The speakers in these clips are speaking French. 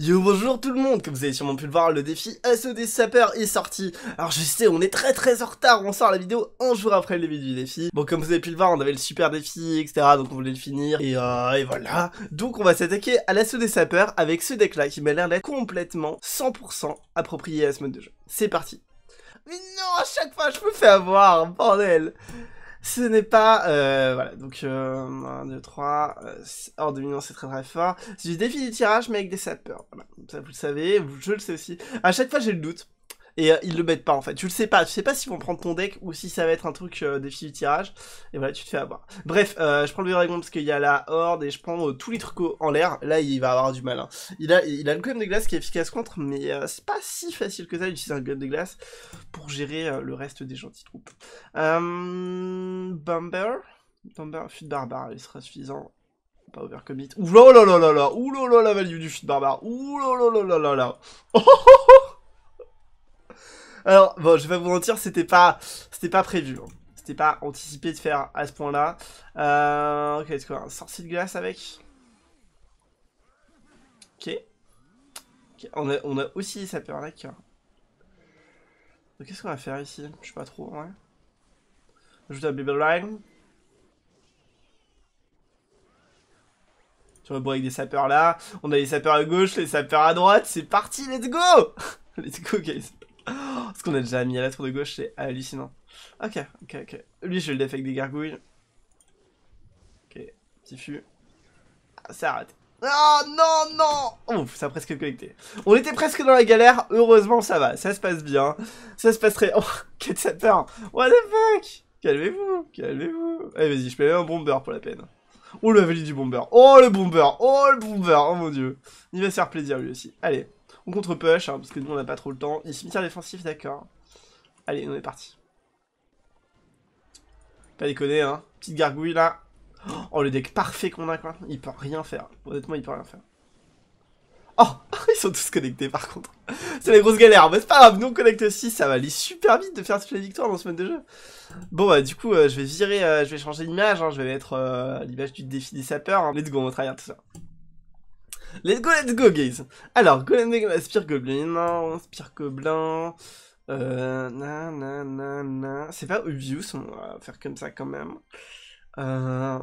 Yo bonjour tout le monde, comme vous avez sûrement pu le voir, le défi SOD Sapeur est sorti. Alors je sais, on est très très en retard, on sort la vidéo un jour après le début du défi. Bon comme vous avez pu le voir, on avait le super défi, etc. Donc on voulait le finir, et, euh, et voilà. Donc on va s'attaquer à l'assaut des sapeurs avec ce deck là qui m'a l'air d'être complètement 100% approprié à ce mode de jeu. C'est parti. Mais non, à chaque fois je me fais avoir, bordel ce n'est pas... Euh, voilà, donc euh, 1, 2, 3, euh, hors dominant c'est très très fort. C'est du défi du tirage mais avec des sapeurs. Voilà, ça vous le savez, je le sais aussi. À chaque fois j'ai le doute. Et euh, ils le mettent pas en fait, tu le sais pas, tu sais pas s'ils vont prendre ton deck ou si ça va être un truc euh, défi du tirage, et voilà, tu te fais avoir. Bref, euh, je prends le dragon parce qu'il y a la horde et je prends euh, tous les trucs en l'air, là il va avoir du mal. Hein. Il, a, il a le de glace qui est efficace contre, mais c'est pas si facile que ça d'utiliser un golem de glace pour gérer le reste des gentils troupes. Bumber Bumber, fut de barbare, il sera suffisant. Pas overcommit. Ouh là là là là là Ouh là là la value du de barbare Ouh là là là là là là oh, oh, oh alors, bon, je vais pas vous mentir, c'était pas, c'était pas prévu. Hein. C'était pas anticipé de faire à ce point-là. Euh, ok, c'est quoi Un sorcier de glace avec Ok. On, a, aussi les sapeurs, d'accord. Donc, qu'est-ce qu'on va faire ici? Je sais pas trop, ouais. Ajouter un Bible Line. Tu vois, bon, avec des sapeurs là. On a les sapeurs à gauche, les sapeurs à droite. C'est parti, let's go Let's go, guys. Oh, ce qu'on a déjà mis à la tour de gauche, c'est hallucinant. Ok, ok, ok. Lui, je le def avec des gargouilles. Ok, petit fût. Ah, ça arrête. Oh non, non Ouf, ça a presque connecté. On était presque dans la galère, heureusement ça va, ça se passe bien. Ça se passerait... Oh, quel sapeur What the fuck? Calmez-vous, calmez-vous. Allez, vas-y, je peux un bomber pour la peine. Oh, la valise du bomber. Oh, le bomber. Oh, le bomber. Oh, mon dieu. Il va se faire plaisir, lui aussi. Allez. On contre-push, hein, parce que nous on n'a pas trop le temps. Il cimetière défensif, d'accord. Allez, on est parti. Pas déconner, hein. Petite gargouille là. Oh, le deck parfait qu'on a, quoi. Il peut rien faire. Honnêtement, il peut rien faire. Oh Ils sont tous connectés, par contre. C'est la grosse galère. Mais c'est pas grave, nous on connecte aussi. Ça va aller super vite de faire toutes les victoires dans ce mode de jeu. Bon, bah, du coup, euh, je vais virer, euh, je vais changer l'image. Hein. Je vais mettre euh, l'image du défi des sapeurs. Hein. Let's go, on va tout ça. Let's go, let's go, guys. Alors, Golem Spire Goblin, non, Spire Goblin, euh, nanana, c'est pas obvious, on va faire comme ça quand même. Euh...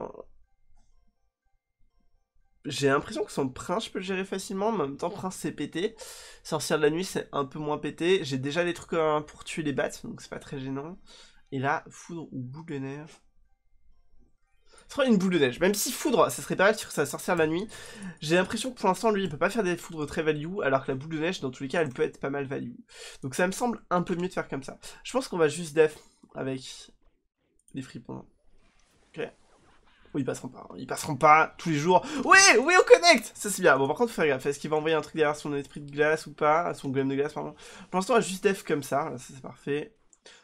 J'ai l'impression que son prince, je peux le gérer facilement, mais en même temps, prince c'est pété. Sorcière de la nuit, c'est un peu moins pété. J'ai déjà des trucs euh, pour tuer les bats, donc c'est pas très gênant. Et là, foudre ou boule de neige. Sera une boule de neige. Même si foudre, ça serait pas mal sur sa sorcière la nuit. J'ai l'impression que pour l'instant, lui, il peut pas faire des foudres très value, alors que la boule de neige, dans tous les cas, elle peut être pas mal value. Donc ça me semble un peu mieux de faire comme ça. Je pense qu'on va juste def avec les fripons. Ok. Oui, ils passeront pas. Ils passeront pas tous les jours. Oui, oui, on connecte Ça, c'est bien. Bon, par contre, faut faire gaffe. Est-ce qu'il va envoyer un truc derrière son esprit de glace ou pas? Son golem de glace, pardon. Pour l'instant, on va juste def comme ça. Là, ça, c'est parfait.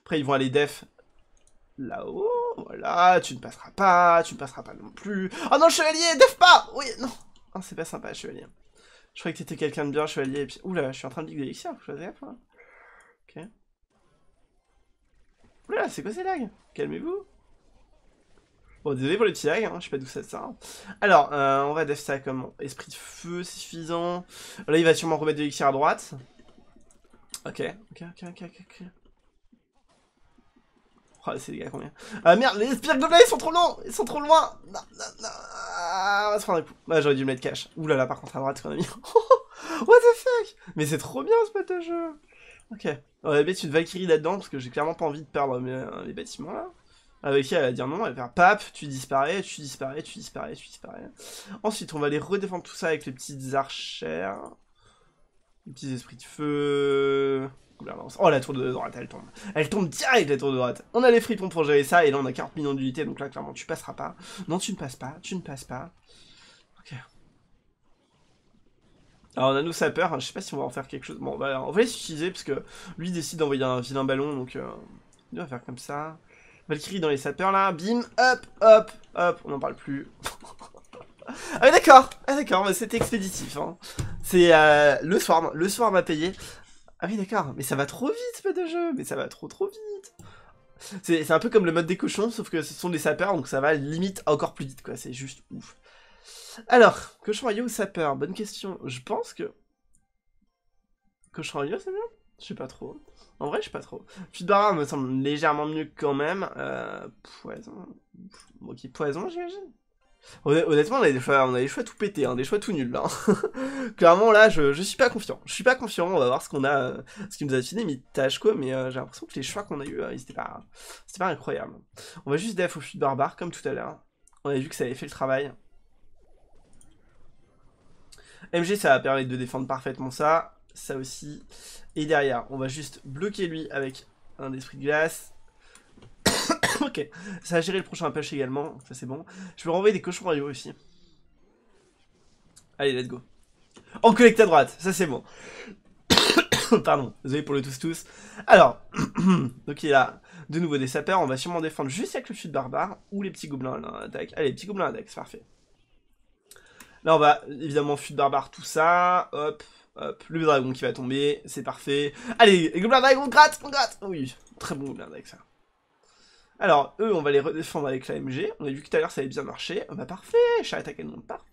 Après, ils vont aller def là-haut. Voilà, tu ne passeras pas, tu ne passeras pas non plus. Oh non, chevalier, def pas Oui, non. Oh, c'est pas sympa, chevalier. Je croyais que t'étais quelqu'un de bien, chevalier, et puis... Oula, je suis en train de dire d'élixir, faut choisir, hein. Ok. Oula, c'est quoi ces lags? Calmez-vous. Bon, désolé pour les petits lags, hein, je sais pas d'où ça sort. Alors, euh, on va def ça comme esprit de feu, c'est suffisant. Là, il va sûrement remettre de l'élixir à droite. Ok, ok, ok, ok, ok. Oh, c'est gars combien Ah merde, les spires gobelins ils sont trop longs Ils sont trop loin Non, non, ah, On va se prendre un coup. Bah j'aurais dû me mettre cash. Ouh là là, par contre à droite, qu'on a mis. What the fuck? Mais c'est trop bien ce mode de jeu Ok. On va mettre une Valkyrie là-dedans, parce que j'ai clairement pas envie de perdre mes, les bâtiments là. Avec qui elle va dire non, elle va faire pap, tu disparais, tu disparais, tu disparais, tu disparais. Ensuite, on va aller redéfendre tout ça avec les petites archères. Les petits esprits de feu... Oh la tour de droite, elle tombe. Elle tombe direct la tour de droite. On a les fripons pour gérer ça, et là on a 40 millions d'unités, donc là clairement tu passeras pas. Non, tu ne passes pas, tu ne passes pas. Ok. Alors on a nos sapeurs, hein, je sais pas si on va en faire quelque chose. Bon, bah, on va les utiliser, parce que lui décide d'envoyer un vilain ballon, donc euh, il va faire comme ça. Valkyrie dans les sapeurs là, bim, hop, hop, hop, on n'en parle plus. ah d'accord, ah d'accord, c'était expéditif. Hein. C'est euh, le swarm, le swarm a payé. Ah oui, d'accord, mais ça va trop vite, ce mode de jeu, mais ça va trop trop vite. C'est un peu comme le mode des cochons, sauf que ce sont des sapeurs, donc ça va limite encore plus vite, quoi, c'est juste ouf. Alors, cochon royaux ou sapeur? Bonne question. Je pense que Cochon radio, c'est bien Je sais pas trop. En vrai, je sais pas trop. Fuite barbare me semble légèrement mieux quand même. Euh, poison. Ok, poison, j'imagine. Honnêtement, on a des choix, on a des choix tout pétés, hein, des choix tout nuls là. Clairement là, je, suis pas confiant. Je suis pas confiant. On va voir ce qu'on a, euh, ce qui nous a fini mais tâche quoi. Mais euh, j'ai l'impression que les choix qu'on a eu, euh, c'était pas, c'était incroyable. On va juste def au fuite barbare comme tout à l'heure. On a vu que ça avait fait le travail. MG, ça va permettre de défendre parfaitement ça. Ça aussi. Et derrière, on va juste bloquer lui avec un esprit de glace. ok, ça va gérer le prochain push également, ça c'est bon. Je peux renvoyer des cochons royaux aussi. Allez, let's go. On collecte à droite, ça c'est bon. Pardon, désolé pour le tous tous. Alors, donc il y a de nouveau des sapeurs, on va sûrement défendre juste avec le chute barbare ou les petits gobelins à. Allez, petits gobelins à c'est parfait. Là on va évidemment chute barbare, tout ça, hop, hop, le dragon qui va tomber, c'est parfait. Allez, gobelins d'attaque, on gratte, on gratte Oui, très bon gobelin d'attaque ça. Alors, eux, on va les redéfendre avec la MG. On a vu que tout à l'heure, ça avait bien marché. Oh, bah parfait, chat attaque canon, parfait.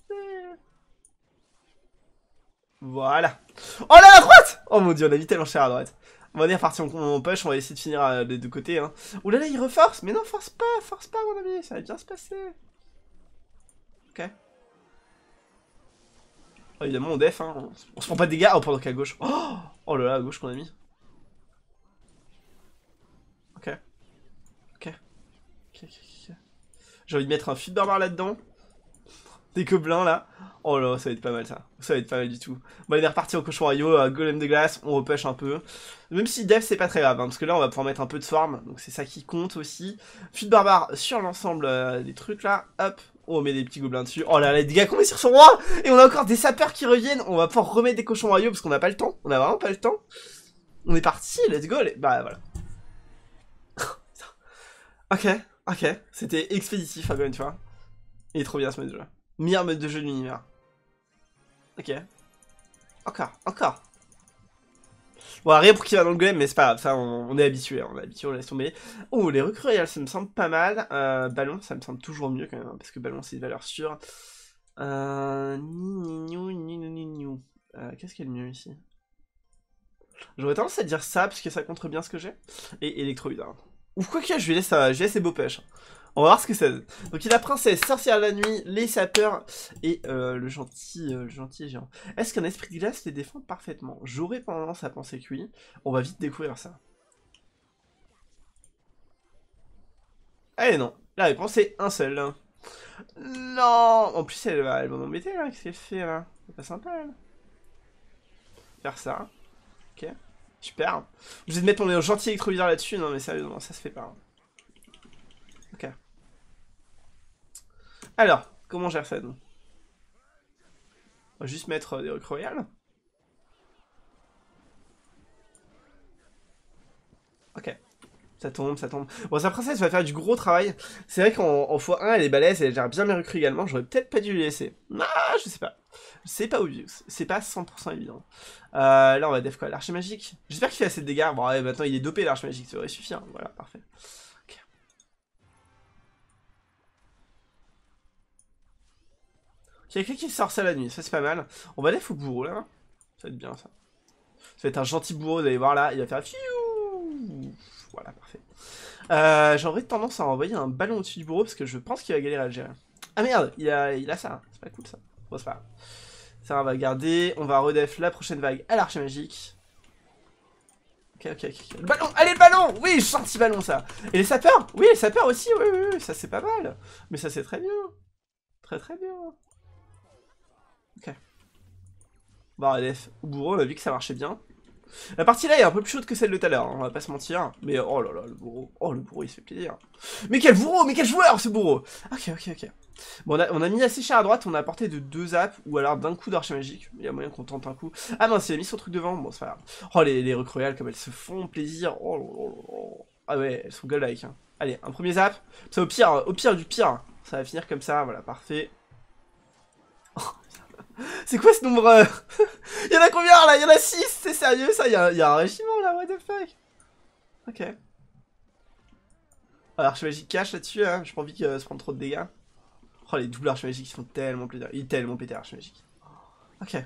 Voilà. Oh là, à droite Oh mon dieu, on a vite tellement à droite. On va dire partir en, push, on va essayer de finir euh, des deux côtés. Hein. Oh là là, il reforce Mais non, force pas, force pas, mon ami, ça va bien se passer. Ok. Oh, évidemment, on def, hein. On, se prend pas de dégâts. Oh, pendant qu'à gauche. Oh, oh là là, à gauche qu'on a mis. J'ai envie de mettre un fil barbare là-dedans. Des gobelins là. Oh là, ça va être pas mal ça. Ça va être pas mal du tout. Bon, on est reparti au cochon royaux, à golem de glace, on repêche un peu. Même si dev c'est pas très grave, hein, parce que là on va pouvoir mettre un peu de swarm, donc c'est ça qui compte aussi. Fuite barbare sur l'ensemble euh, des trucs là, hop. On met des petits gobelins dessus. Oh là là, les qu'on met sur son roi Et on a encore des sapeurs qui reviennent. On va pouvoir remettre des cochons royaux parce qu'on n'a pas le temps. On a vraiment pas le temps. On est parti, let's go. Bah voilà. ok. Ok, c'était expéditif encore une fois. Il est trop bien ce mode de jeu. Meilleur mode de jeu de l'univers. Ok. Encore, encore. Bon, rien pour qu'il va dans le golem, mais c'est pas grave, ça on, est habitué, on est habitué, on laisse tomber. Oh, les recrues royales, ça me semble pas mal. Euh, ballon, ça me semble toujours mieux quand même, hein, parce que ballon c'est une valeur sûre. Euh... euh Qu'est-ce qui est le mieux ici? J'aurais tendance à dire ça, parce que ça contre bien ce que j'ai. Et électroïde, hein. Ou quoi que je lui laisse, euh, je laisse beaux pêches. On va voir ce que c'est. Donc il y a la princesse, sorcière de la nuit, les sapeurs et euh, le gentil euh, le gentil géant. Est-ce qu'un esprit de glace les défend parfaitement? J'aurais tendance à penser que oui. On va vite découvrir ça. Eh non, la réponse est un seul. Non En plus elle va, elle va m'embêter là, qu'est-ce qu'elle fait là? C'est pas sympa. Faire ça. Ok. Super. Je vais te mettre mon gentil électroviseur là-dessus. Non, mais sérieusement, ça se fait pas. Ok. Alors, comment gère ça, nous On va juste mettre des recrues royales. Ok. Ça tombe, ça tombe. Bon, sa princesse va faire du gros travail. C'est vrai qu'en x1, elle est balèze, elle gère bien mes recrues également. J'aurais peut-être pas dû lui laisser. Ah, je sais pas. C'est pas obvious. C'est pas 100% évident. Euh, là, on va def quoi L'archer magique? J'espère qu'il fait assez de dégâts. Bon, ouais, maintenant, il est dopé, l'archer magique. Ça aurait suffi. Hein. Voilà, parfait. Il y a quelqu'un qui sort ça la nuit. Ça, c'est pas mal. On va def au bourreau, là. Ça va être bien, ça. Ça va être un gentil bourreau, vous allez voir là. Il va faire... Voilà, parfait. Euh, J'aurais tendance à envoyer un ballon au-dessus du bureau parce que je pense qu'il va galérer à le gérer. Ah merde, il a, il a ça. C'est pas cool ça. Bon, c'est pas grave. Ça, on va garder. On va redef la prochaine vague à l'archer magique. Ok, ok, ok. Le ballon Allez, le ballon Oui, gentil ballon ça Et les sapeurs? Oui, les sapeurs aussi, oui, oui, oui, ça c'est pas mal. Mais ça c'est très bien. Très très bien. Ok. Bon, def au bourreau, on a vu que ça marchait bien. La partie là est un peu plus chaude que celle de tout à l'heure, hein, on va pas se mentir. Mais oh là là, le bourreau. Oh, le bourreau, il se fait plaisir. Mais quel bourreau Mais quel joueur, ce bourreau Ok, ok, ok. Bon, on a, mis assez cher à droite, on a apporté de deux apps, ou alors d'un coup d'archer magique. Il y a moyen qu'on tente un coup. Ah mince, il a mis son truc devant. Bon, c'est pas grave. Oh, les, les royales, comme elles se font plaisir. Oh, oh, oh, Ah ouais, elles sont godlike. Hein. Allez, un premier zap. Ça, au pire, au pire du pire. Ça va finir comme ça, voilà, parfait. C'est quoi ce nombre Il y en a combien là? Il y en a 6 C'est sérieux ça? Il y, a, un régiment là, what the fuck? Ok. Alors, magique cache là-dessus, hein. j'ai pas envie qu'il se prenne trop de dégâts. Oh, les doubles magiques ils font tellement plaisir. Il est tellement pété magique. Ok.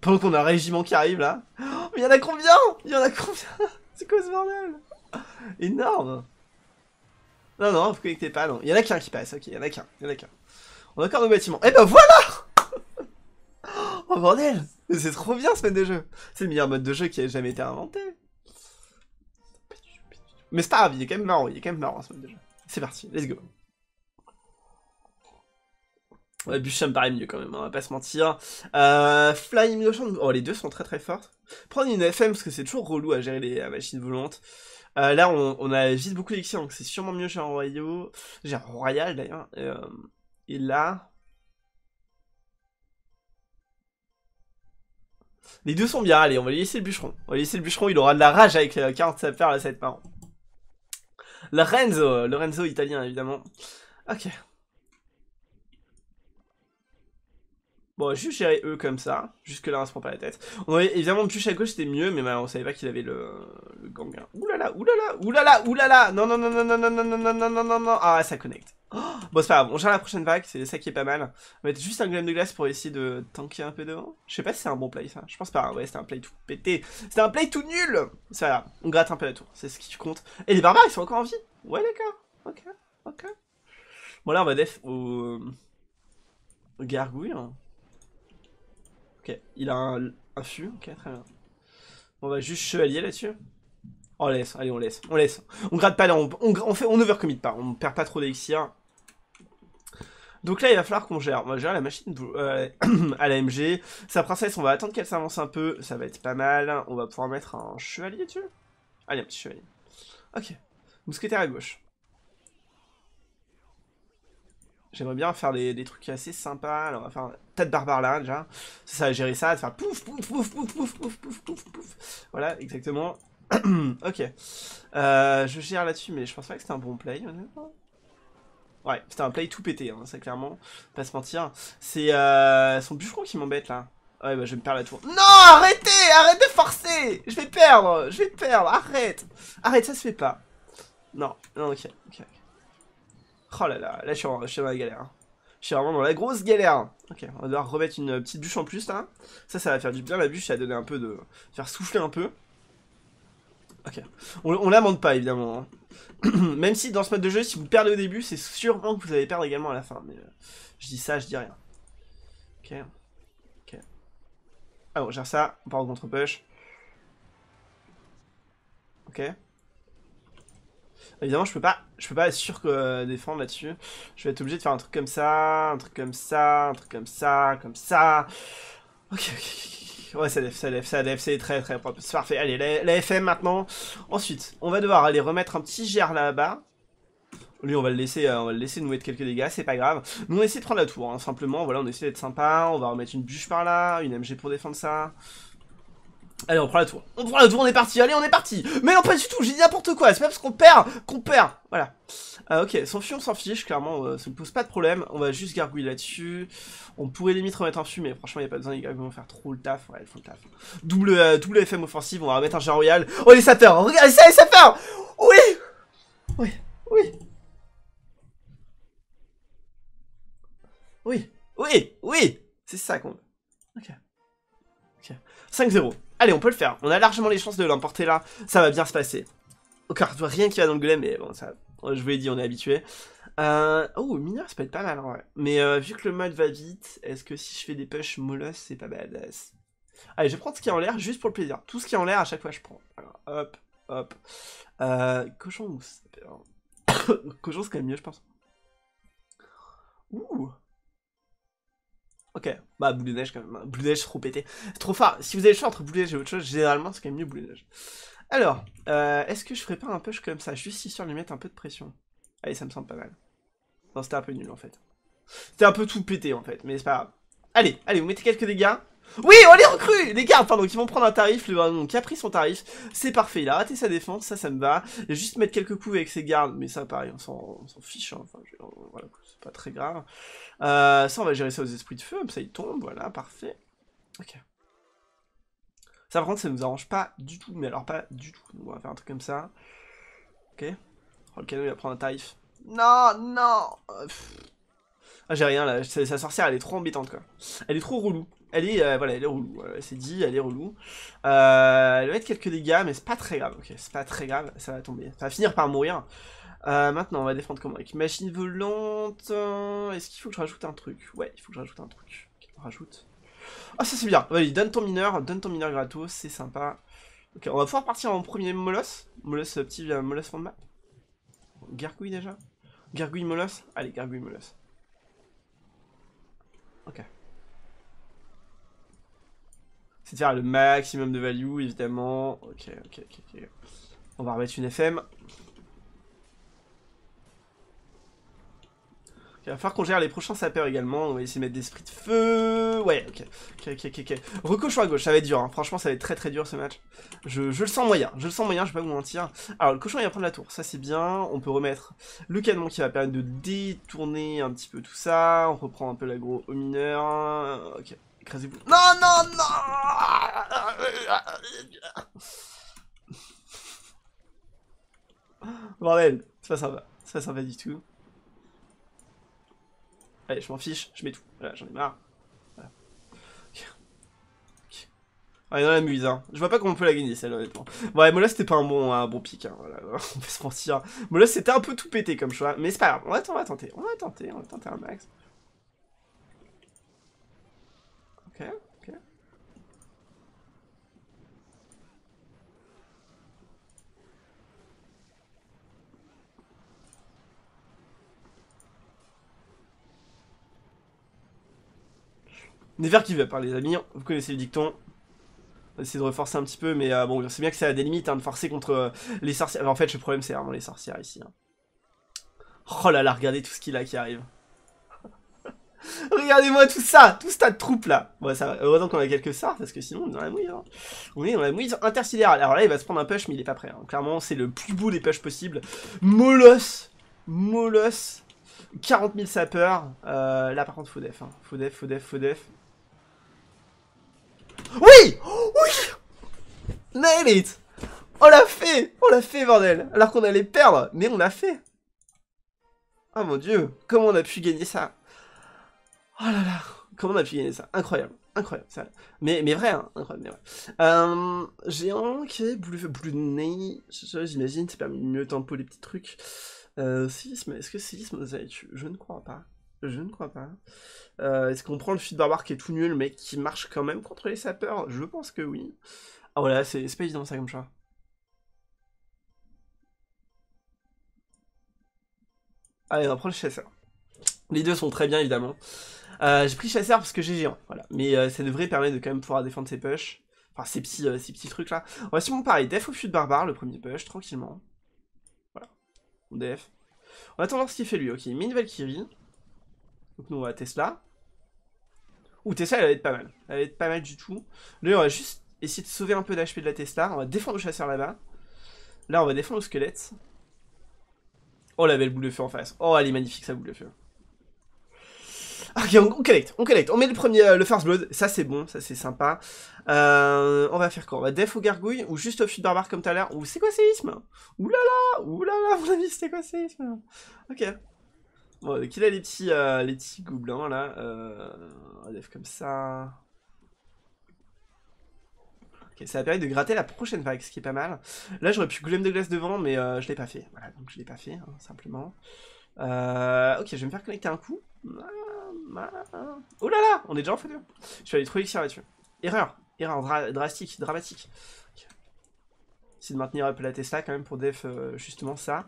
Pendant qu'on a un régiment qui arrive là. Oh, Mais il y en a combien? Il y en a combien? C'est quoi ce bordel? Énorme Non, non, vous connectez pas, non. Il y en a qu'un qui passe, ok, il y en a qu'un, il en a qu'un. On a encore nos bâtiments. Eh ben voilà Oh bordel C'est trop bien ce mode de jeu C'est le meilleur mode de jeu qui a jamais été inventé Mais c'est pas grave, il est quand même marrant, il est quand même marrant ce mode de jeu. C'est parti, let's go Ouais, me paraît mieux quand même, on va pas se mentir. Euh, Flying Ocean, oh les deux sont très très fortes. Prendre une FM parce que c'est toujours relou à gérer les machines volantes. Euh, là, on, a vite beaucoup d'élixir, donc c'est sûrement mieux chez un Royal. J'ai un Royal d'ailleurs. Euh, et là... Les deux sont bien, allez, on va laisser le bûcheron. On va laisser le bûcheron, il aura de la rage avec 40 sapeurs, là, ça va être marrant. Lorenzo, Lorenzo italien, évidemment. Ok. Bon, juste gérer eux comme ça. Jusque là, on se prend pas la tête. On aurait évidemment plus à gauche, c'était mieux, mais on savait pas qu'il avait le, le gang. Oulala, oulala, oulala, oulala. Non, non, non, non, non, non, non, non, non, non, non, non, non. Ah, ça connecte. Bon, c'est pas grave, on gère la prochaine vague, c'est ça qui est pas mal. On va mettre juste un golem de glace pour essayer de tanker un peu devant. Je sais pas si c'est un bon play, ça. Je pense pas, ouais, c'était un play tout pété. C'était un play tout nul Ça va, on gratte un peu la tour, c'est ce qui compte. Et les barbares, ils sont encore en vie Ouais, d'accord. Ok, ok. Bon, là, on va def au... au gargouille. Hein. Ok, il a un, un fût, ok, très bien. On va juste chevalier là-dessus. On laisse, allez, on laisse, on laisse. On gratte pas là, on, on, fait, on overcommit pas, on perd pas trop d'élixir. Donc là, il va falloir qu'on gère. On va gérer la machine euh, à la MG. Sa princesse, on va attendre qu'elle s'avance un peu. Ça va être pas mal. On va pouvoir mettre un chevalier dessus. Allez, un petit chevalier. Ok. Mousquetaire à gauche. J'aimerais bien faire des, trucs assez sympas. Alors, on va faire tête barbare là, déjà. Ça, ça va gérer ça, de faire pouf, pouf, pouf, pouf, pouf, pouf, pouf, pouf, pouf. Voilà, exactement. ok. Euh, je gère là-dessus, mais je pense pas que c'était un bon play, Ouais, c'était un play tout pété, hein, ça clairement, pas se mentir. C'est euh, son bûcheron qui m'embête là. Ouais, bah je vais me perdre la tour. Non, arrêtez Arrête de forcer Je vais perdre Je vais perdre Arrête Arrête, ça se fait pas. Non, non, ok, ok. Oh là là, là je suis, dans la galère. Hein. Je suis vraiment dans la grosse galère. Ok, on va devoir remettre une petite bûche en plus là. Ça, ça va faire du bien la bûche, ça va donner un peu de... faire souffler un peu. Ok. On, l'amende pas, évidemment. Hein. Même si, dans ce mode de jeu, si vous perdez au début, c'est sûrement que vous allez perdre également à la fin. Mais euh, je dis ça, je dis rien. Ok. Ok. Ah bon, gère ça. On part au contre-push. Ok. Évidemment, je peux pas, je peux pas être sûr que euh, défendre là-dessus. Je vais être obligé de faire un truc comme ça, un truc comme ça, un truc comme ça, comme ça. Ok, ok, Ouais, ça def, ça def, ça c'est très très propre. C'est parfait. Allez, la, FM maintenant. Ensuite, on va devoir aller remettre un petit GR là-bas. Lui, on va le laisser, euh, on va le laisser nous mettre quelques dégâts, c'est pas grave. Nous, on essaie de prendre la tour, hein, simplement. Voilà, on essaie d'être sympa. On va remettre une bûche par là, une MG pour défendre ça. Allez, on prend la tour. On prend la tour, on est parti. Allez, on est parti. Mais non, pas du tout. J'ai dit n'importe quoi. C'est pas parce qu'on perd qu'on perd. Voilà. Euh, ok, son on s'en fiche. Clairement, euh, ça ne pose pas de problème. On va juste gargouiller là-dessus. On pourrait limite remettre un fût, mais franchement, il n'y a pas besoin. Gars vont faire trop le taf. Ouais, ils font le taf. Double, euh, double FM offensive. On va remettre un Jean Royal. Oh, les sapeurs. Regardez ça, les sapeurs. Oui. Oui. Oui. Oui. Oui. Oui. C'est ça qu'on veut. Ok. Ok. 5-0. Allez, on peut le faire. On a largement les chances de l'emporter là. Ça va bien se passer. Doit rien qui va dans le golem, mais bon, ça, je vous l'ai dit, on est habitué. Euh... Oh, mineur, ça peut être pas mal, ouais. Mais euh, vu que le mode va vite, est-ce que si je fais des push molosses, c'est pas badass? Allez, je vais prendre ce qui est en l'air, juste pour le plaisir. Tout ce qui est en l'air, à chaque fois, je prends. Hop, hop. Euh, cochon mousse. cochon, c'est quand même mieux, je pense. Ouh Ok, bah boule de neige quand même. Boule de neige trop pété. Trop fort. Si vous avez le choix entre boule de neige et autre chose, généralement c'est quand même mieux boule de neige. Alors, euh, est-ce que je ferais pas un push comme ça, juste histoire de lui mettre un peu de pression Allez, ça me semble pas mal. Non, c'était un peu nul en fait. C'était un peu tout pété en fait, mais c'est pas grave. Allez, allez, vous mettez quelques dégâts. Oui, on les recrue Les gardes, pardon, qui vont prendre un tarif, le qui a pris son tarif, c'est parfait, il a raté sa défense, ça, ça me va. Juste mettre quelques coups avec ses gardes, mais ça, pareil, on s'en fiche, hein. enfin, voilà, c'est pas très grave. Euh, ça, on va gérer ça aux esprits de feu, ça, il tombe, voilà, parfait. Ok. Ça, par contre, ça nous arrange pas du tout, mais alors pas du tout. on va faire un truc comme ça. Ok. Oh, le canon, il va prendre un tarif. Non, non Ah, j'ai rien, là, sa sorcière, elle est trop embêtante, quoi. Elle est trop relou. Elle est, euh, voilà, elle est relou. c'est dit, elle est relou. Euh, elle va être quelques dégâts, mais c'est pas très grave. Ok, c'est pas très grave, ça va tomber. Ça va finir par mourir. Euh, maintenant, on va défendre comment? Avec machine volante. Est-ce qu'il faut que je rajoute un truc? Ouais, il faut que je rajoute un truc. on rajoute. Ah, ça c'est bien. Vas-y, donne ton mineur, donne ton mineur gratos, c'est sympa. Ok, on va pouvoir partir en premier Molos. Molos, petit Molos fond de map. Gargouille déjà Gargouille Molos Allez, Gargouille Molos. Ok. C'est de faire le maximum de value, évidemment. Ok, ok, ok, ok. On va remettre une FM. Il va falloir qu'on gère les prochains sapeurs également. On va essayer de mettre des esprits de feu. Ouais, ok. Ok, ok, ok. Recochon à gauche, ça va être dur. Hein. Franchement, ça va être très très dur ce match. Je, le sens moyen. Je le sens moyen, je vais pas vous mentir. Alors, le cochon, il va prendre la tour. Ça, c'est bien. On peut remettre le canon qui va permettre de détourner un petit peu tout ça. On reprend un peu l'agro au mineur. Ok. Écrasez-vous. Non, non, non Bordel, c'est pas sympa. C'est pas sympa du tout. Allez, je m'en fiche, je mets tout. Voilà, j'en ai marre. On dans la muse, hein. Je vois pas comment on peut la gagner, celle, honnêtement. Ouais, Mola, c'était pas un bon, un bon pic, hein. Voilà, on peut se mentir. Mola, c'était un peu tout pété comme choix. Mais c'est pas grave, on va, on va tenter. On va tenter, on va tenter un max. Ok. Never give up, hein, les amis. Vous connaissez le dicton. Essayer de reforcer un petit peu, mais euh, bon, c'est bien que ça a des limites hein, de forcer contre euh, les sorcières. En fait, le problème, c'est vraiment les sorcières ici. Hein. Oh là là, regardez tout ce qu'il a qui arrive. Regardez-moi tout ça, tout ce tas de troupes là. Bon, ça. Heureusement qu'on a quelques sorts, parce que sinon on est dans la mouille. Hein. On est dans la mouille interstellaire. Alors là, il va se prendre un push, mais il est pas prêt. Clairement, c'est le plus beau des push possibles. Molos Molos 40 000 sapeurs. Euh, là, par contre, faut def. Hein. Faut def, faut def, faut def. Oui! Oui! Nail it On l'a fait! On l'a fait, bordel! Alors qu'on allait perdre, mais on l'a fait! Oh mon dieu! Comment on a pu gagner ça? Oh là là! Comment on a pu gagner ça? Incroyable! Incroyable, ça. Mais, mais vrai, hein. Incroyable, mais vrai. Euh, géant, qui est bleu, bleu j'imagine, permis de mieux tempo les petits trucs. Euh, séisme, est-ce que séisme nous a Je ne crois pas. Je ne crois pas. Euh, est-ce qu'on prend le feed barbare qui est tout nul, mais qui marche quand même contre les sapeurs? Je pense que oui. Ah voilà, c'est pas évident ça comme ça. Allez, on va prendre le chasseur. Les deux sont très bien, évidemment. Euh, j'ai pris chasseur parce que j'ai géant, voilà. Mais euh, ça devrait permettre de quand même pouvoir défendre ses push. Enfin, ces petits, ces petits trucs-là. On va sûrement pareil, def au fut barbare, le premier push, tranquillement. Voilà. On def. On attend voir ce qu'il fait lui. Ok, une Valkyrie. Donc nous on va Tesla. Ouh, Tesla elle va être pas mal. Elle va être pas mal du tout. Là on va juste essayer de sauver un peu d'HP de la Tesla. On va défendre le chasseur là-bas. Là on va défendre le squelette. Oh la belle boule de feu en face. Oh elle est magnifique sa boule de feu. Ok, on, collecte, on collecte. On met le premier, euh, le first blood. Ça c'est bon, ça c'est sympa. Euh, on va faire quoi? On va def au gargouille ou juste au fut barbare comme tout à l'heure? Ou c'est quoi séisme? Ouh là là Ouh là là, mon ami, c'était quoi séisme? Ok. Bon, donc il a les petits, euh, les petits gobelins là. Euh, comme ça. Ok, ça va permettre de gratter la prochaine vague, ce qui est pas mal. Là, j'aurais pu golem de glace devant, mais euh, je l'ai pas fait. Voilà, donc je l'ai pas fait, hein, simplement. Euh, ok, je vais me faire connecter un coup. Oh là là, on est déjà en x2. Je vais aller trop elixir là-dessus. Erreur, erreur drastique, dramatique. Okay. De maintenir un peu la Tesla quand même pour def euh, justement ça.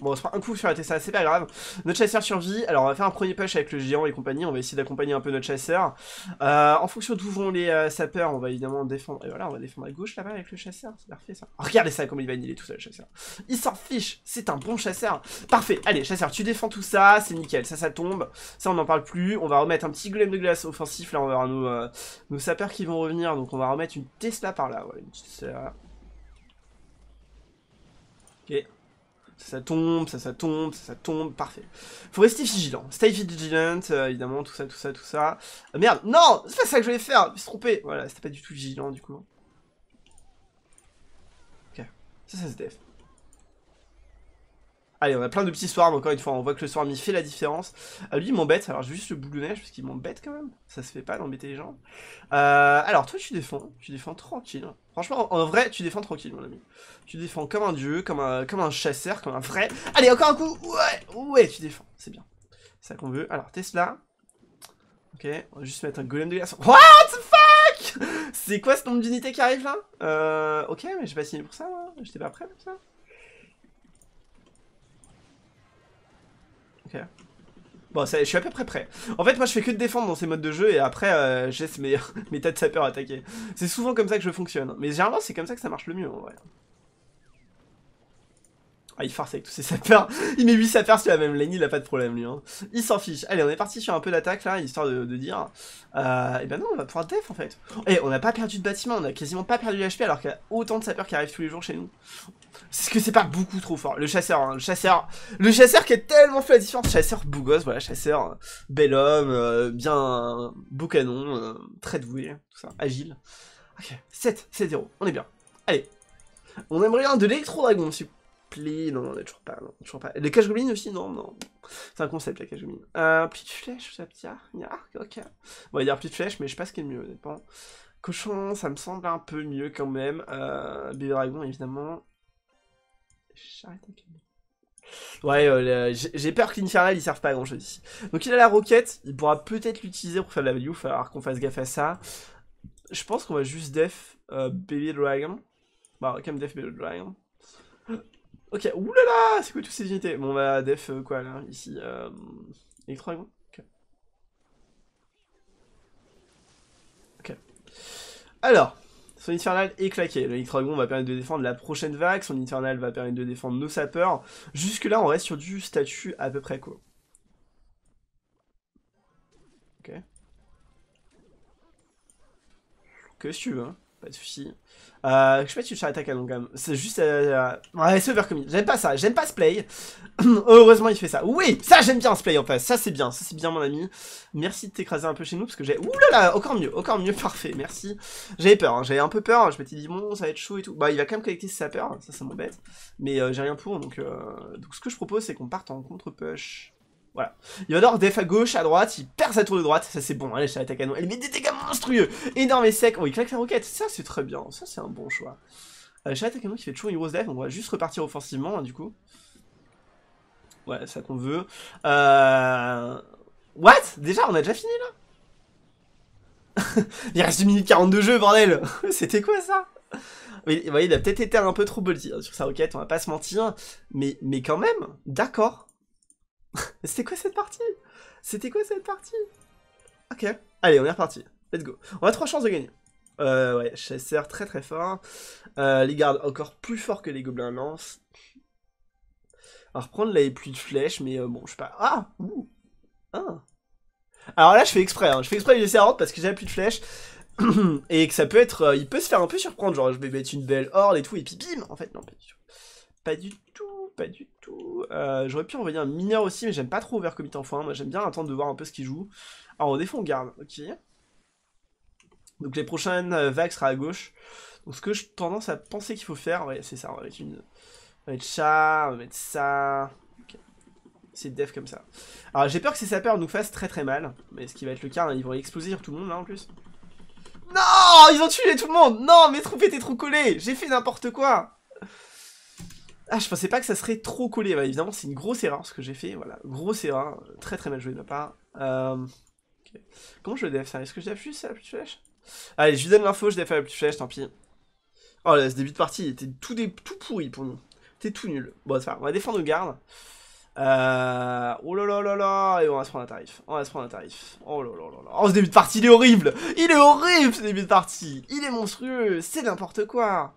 Bon, on se prend un coup sur la Tesla, c'est pas grave. Notre chasseur survit. Alors, on va faire un premier push avec le géant et compagnie. On va essayer d'accompagner un peu notre chasseur. Euh, en fonction d'où vont les euh, sapeurs, on va évidemment défendre. Et voilà, on va défendre à gauche là-bas avec le chasseur. C'est parfait ça. regardez ça, comment il va annihiler tout ça, le chasseur. Il s'en fiche. C'est un bon chasseur. Parfait. Allez, chasseur, tu défends tout ça. C'est nickel. Ça, ça tombe. Ça, on n'en parle plus. On va remettre un petit golem de glace offensif. Là, on va avoir nos, euh, nos sapeurs qui vont revenir. Donc, on va remettre une Tesla par là. Voilà, une Tesla. Ok. Ça, tombe, ça, ça tombe, ça, ça tombe, parfait. Faut rester vigilant. Stay vigilant, euh, évidemment, tout ça, tout ça, tout ça. Euh, merde, non C'est pas ça que je voulais faire, je me suis trompé. Voilà, c'était pas du tout vigilant, du coup. Ok. Ça, ça se def. Allez, on a plein de petits swarms, encore une fois, on voit que le swarm il fait la différence. Euh, lui il m'embête, alors j'ai juste le boule de neige parce qu'il m'embête quand même. Ça se fait pas d'embêter les gens. Euh, alors toi tu défends, tu défends tranquille. Franchement, en vrai, tu défends tranquille mon ami. Tu défends comme un dieu, comme un, comme un chasseur, comme un vrai... Allez, encore un coup Ouais, ouais, tu défends, c'est bien. C'est ça qu'on veut. Alors, Tesla. Ok, on va juste mettre un golem de glace. What the fuck? C'est quoi ce nombre d'unités qui arrive là? Euh, ok, mais j'ai pas signé pour ça, moi. J'étais pas prêt pour ça. Bon, je suis à peu près prêt. En fait, moi, je fais que de défendre dans ces modes de jeu et après, euh, laisse mes, mes tas de sapeurs attaquer. C'est souvent comme ça que je fonctionne. Mais généralement, c'est comme ça que ça marche le mieux, en vrai. Ah, il farce avec tous ses sapeurs. Il met 8 sapeurs sur la même ligne, il a pas de problème, lui. Hein. Il s'en fiche. Allez, on est parti sur un peu d'attaque, là, histoire de, dire... Euh, et ben non, on va pouvoir def, en fait. Et on n'a pas perdu de bâtiment, on a quasiment pas perdu HP, alors qu'il y a autant de sapeurs qui arrivent tous les jours chez nous. C'est que c'est pas beaucoup trop fort. Le chasseur, hein, le chasseur... Le chasseur qui a tellement fait la différence. Chasseur bougos, voilà, chasseur euh, bel homme, euh, bien beau canon, euh, très doué, tout ça, agile. Ok, 7, 7-0, on est bien. Allez. On aimerait un de l'électro-dragon, non, non, on est toujours pas, non, toujours pas. Les cache goblins aussi, non, non. C'est un concept, la cache goblin. Euh, pli de flèche, ça petit arc, ok. Bon, il dire pli de flèche, mais je sais pas ce qui est mieux, honnêtement. Cochon, ça me semble un peu mieux quand même. Euh, bébé dragon, évidemment. Ouais, euh, j'ai peur que l'infernal il serve pas à grand chose ici. Donc il a la roquette, il pourra peut-être l'utiliser pour faire de la value, il va qu'on fasse gaffe à ça. Je pense qu'on va juste def euh, Baby Dragon. Bah, comme def Baby Dragon. Ok, oulala, c'est quoi toutes ces unités? Bon, bah, def, euh, quoi, là, ici, euh... Electro Ok. Ok. Alors, son infernal est claqué. Le Dragon va permettre de défendre la prochaine vague, son infernal va permettre de défendre nos sapeurs. Jusque là, on reste sur du statut à peu près, quoi. Ok. Que si tu veux, hein. pas de soucis. Euh, je sais pas si tu à canon quand même. C'est juste. Euh, ouais, c'est overcommit. J'aime pas ça. J'aime pas ce play. Heureusement, il fait ça. Oui, ça, j'aime bien ce play en fait. Ça, c'est bien. Ça, c'est bien, mon ami. Merci de t'écraser un peu chez nous parce que j'ai. Ouh là là, encore mieux. Encore mieux. Parfait. Merci. J'avais peur. Hein. J'avais un peu peur. Je m'étais dit, bon, ça va être chaud et tout. Bah, il va quand même collecter ses sapeurs. Ça, ça m'embête. Mais euh, j'ai rien pour. Donc, euh, donc, ce que je propose, c'est qu'on parte en contre-push. Voilà. D'abord def à gauche, à droite, il perd sa tour de droite, ça c'est bon, allez, ça à canon. Elle met des dégâts monstrueux, énorme et sec. Oh, il claque la roquette, ça c'est très bien, ça c'est un bon choix. Euh, à canon qui fait toujours une grosse def, on va juste repartir offensivement, hein, du coup. Ouais, ça qu'on veut. Euh... What? Déjà, on a déjà fini là? Il reste 1 minute 40 de jeu, bordel C'était quoi ça? Oui, il a peut-être été un peu trop bolty hein, sur sa roquette, on va pas se mentir, mais, mais quand même, d'accord, c'était quoi cette partie? C'était quoi cette partie? Ok. Allez, on est reparti. Let's go. On a trois chances de gagner. Euh, ouais, chasseur très très fort. Euh, les gardes encore plus forts que les gobelins lance. Alors reprendre là, plus de flèches, mais euh, bon, je sais pas. Ah Ouh Ah Alors là, je fais exprès, hein. je fais exprès de laisser à parce que j'ai plus de flèches. et que ça peut être. Euh, il peut se faire un peu surprendre, genre je vais mettre une belle horde et tout, et puis bim En fait, non, pas du tout. Pas du tout, pas du tout. Euh, J'aurais pu envoyer un mineur aussi, mais j'aime pas trop Overcommit en foin. Moi, j'aime bien attendre de voir un peu ce qu'il joue. Alors, au défaut, on garde, ok. Donc, les prochaines euh, vagues sera à gauche. Donc, ce que j'ai tendance à penser qu'il faut faire, ouais, c'est ça. On va mettre une. On va mettre ça, on va mettre ça. C'est def comme ça. Alors, j'ai peur que ces sapeurs nous fassent très très mal. Mais ce qui va être le cas, hein, ils vont exploser tout le monde là en plus. Non Ils ont tué tout le monde Non, mes troupes étaient trop collées J'ai fait n'importe quoi ah, je pensais pas que ça serait trop collé. Bah, évidemment, c'est une grosse erreur ce que j'ai fait. Voilà, grosse erreur. Très très mal joué de ma part. Euh... Comment je le def ça? Est-ce que je def juste la plus flèche? Allez, je lui donne l'info, je def à la plus flèche, tant pis. Oh là, ce début de partie était tout, tout pourri pour nous. C'était tout nul. Bon, c'est pas On va défendre nos gardes. Euh... Oh là là là là Et on va se prendre un tarif. On va se prendre un tarif. Oh là là là là. Oh, ce début de partie, il est horrible Il est horrible, ce début de partie Il est monstrueux C'est n'importe quoi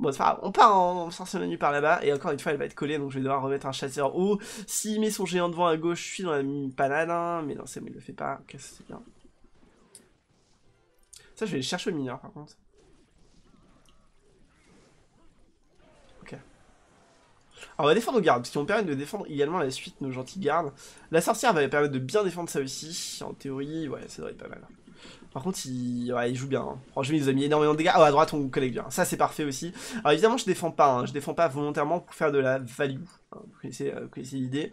Bon, c'est pas on part en, sorcier menu par là-bas, et encore une fois, elle va être collée, donc je vais devoir remettre un chasseur haut. S'il met son géant devant à gauche, je suis dans la panade, hein, mais non, c'est bon, il le fait pas, ok, c'est bien. Ça, je vais aller chercher le mineur, par contre. Ok. Alors, on va défendre nos gardes, parce qu'ils vont permettre de défendre également la suite nos gentils gardes. La sorcière va permettre de bien défendre ça aussi, en théorie, ouais, ça devrait être pas mal. Par contre, il, joue bien. Hein. Franchement, il nous a mis énormément de dégâts. Oh, à droite, on collecte bien. Ça, c'est parfait aussi. Alors, évidemment, je défends pas. Hein. Je défends pas volontairement pour faire de la value. Hein. connaissez, vous connaissez l'idée.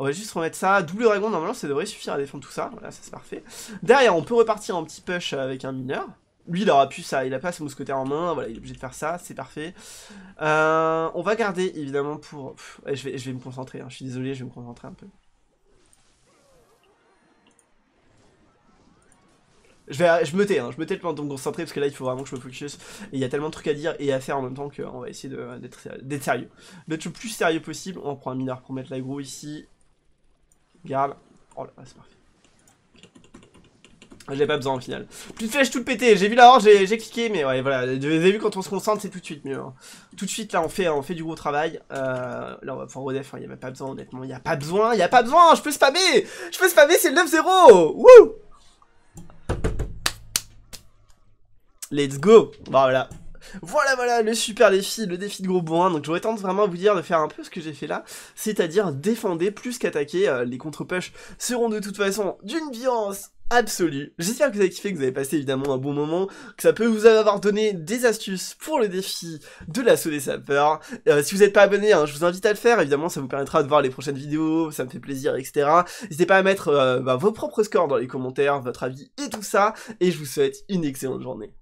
On va juste remettre ça. Double dragon, normalement, ça devrait suffire à défendre tout ça. Voilà, ça c'est parfait. Derrière, on peut repartir en petit push avec un mineur. Lui, il aura pu ça, il a pas ses mousquetaires en main, voilà, il est obligé de faire ça, c'est parfait. Euh, on va garder, évidemment, pour... je, vais, je vais me concentrer, hein. je suis désolé, je vais me concentrer un peu. Je, vais, je me tais, hein, je me tais le temps de me concentrer parce que là il faut vraiment que je me focus. Et il y a tellement de trucs à dire et à faire en même temps qu'on va essayer d'être sérieux. D'être le plus sérieux possible. On prend un mineur pour mettre l'aggro ici. Garde. Oh là, c'est parfait. J'ai pas besoin au final. Plus de flèches tout pété. J'ai vu là, j'ai cliqué, mais ouais, voilà. Vous avez vu quand on se concentre, c'est tout de suite mieux. Hein. Tout de suite, là, on fait, on fait du gros travail. Euh, là, on va pouvoir redef. Il hein, n'y a même pas besoin, honnêtement. Il n'y a pas besoin, il n'y a pas besoin. Je peux spammer. Je peux spammer, c'est le 9-0. Wouh Let's go Voilà. Voilà, voilà, le super défi, le défi de gros bourrin. Donc j'aurais tendance vraiment à vous dire de faire un peu ce que j'ai fait là, c'est-à-dire défendre plus qu'attaquer. Euh, les contre-push seront de toute façon d'une violence absolue. J'espère que vous avez kiffé, que vous avez passé évidemment un bon moment, que ça peut vous avoir donné des astuces pour le défi de l'assaut des sapeurs. Euh, si vous n'êtes pas abonné, hein, je vous invite à le faire, évidemment ça vous permettra de voir les prochaines vidéos, ça me fait plaisir, etc. N'hésitez pas à mettre euh, bah, vos propres scores dans les commentaires, votre avis et tout ça, et je vous souhaite une excellente journée.